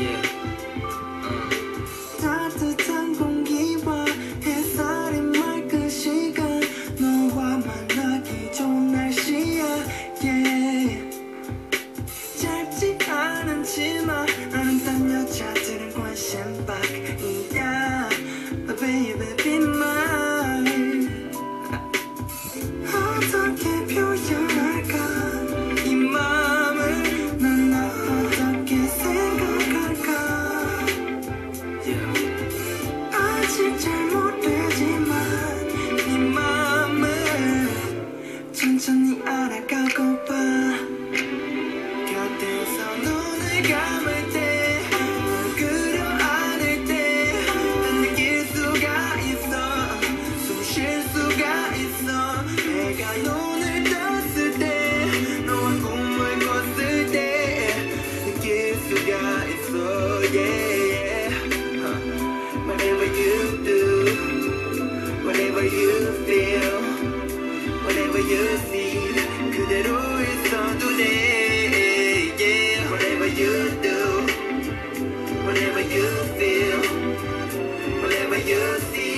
Yeah. 다시 잘 모르지만 네 맘을 천천히 알아가고 봐. 곁에서 눈을 감을 때 끌어 안을 때 느낄 수가 있어. 숨 쉴 수가 있어. 내가 눈을 떴을 때 너와 꿈을 꿨을 때 느낄 수가 있어. Yeah. you feel, whatever you need, 그대로의 선두네. Yeah. Whatever you do, whatever you feel, whatever you see,